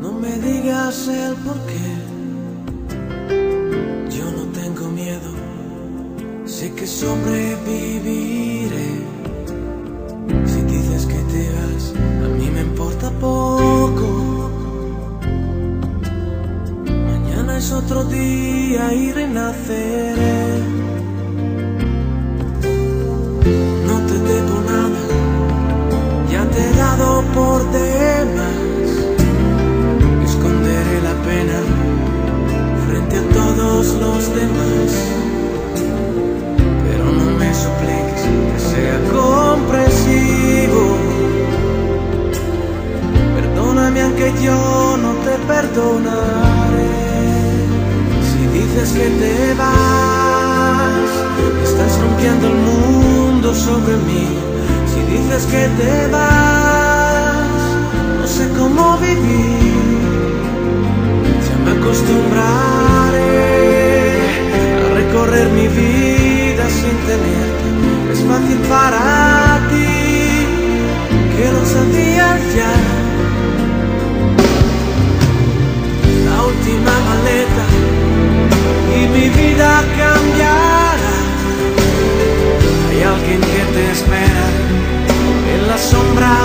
no me digas el por qué. Yo no tengo miedo, sé que sobreviviré. Si dices que te vas, a mí me importa poco. Mañana es otro día y renaceré. que yo no te perdonaré. Si dices que te vas, estás rompiendo el mundo sobre mí. Si dices que te vas, no sé cómo vivir. Ya me acostumbraré. te espera en la sombra.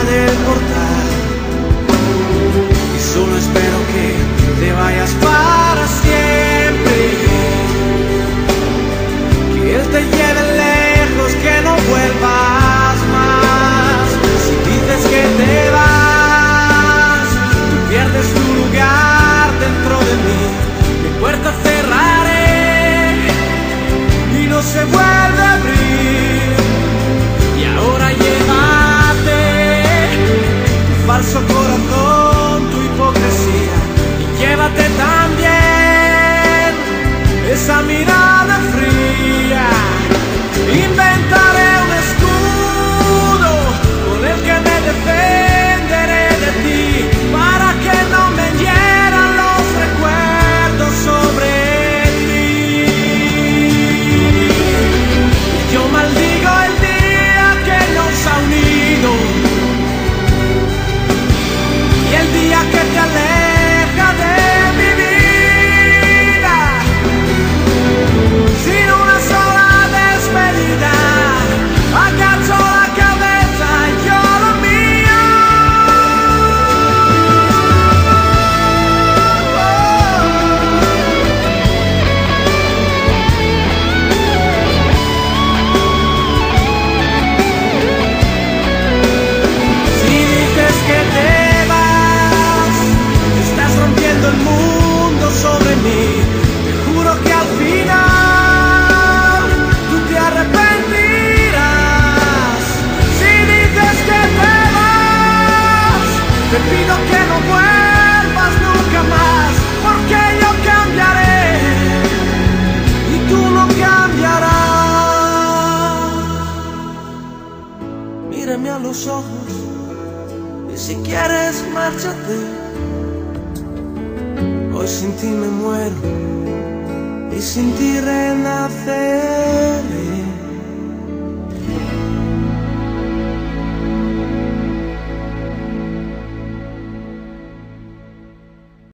míreme a los ojos y si quieres márchate. Hoy sin ti me muero y sin ti renaceré.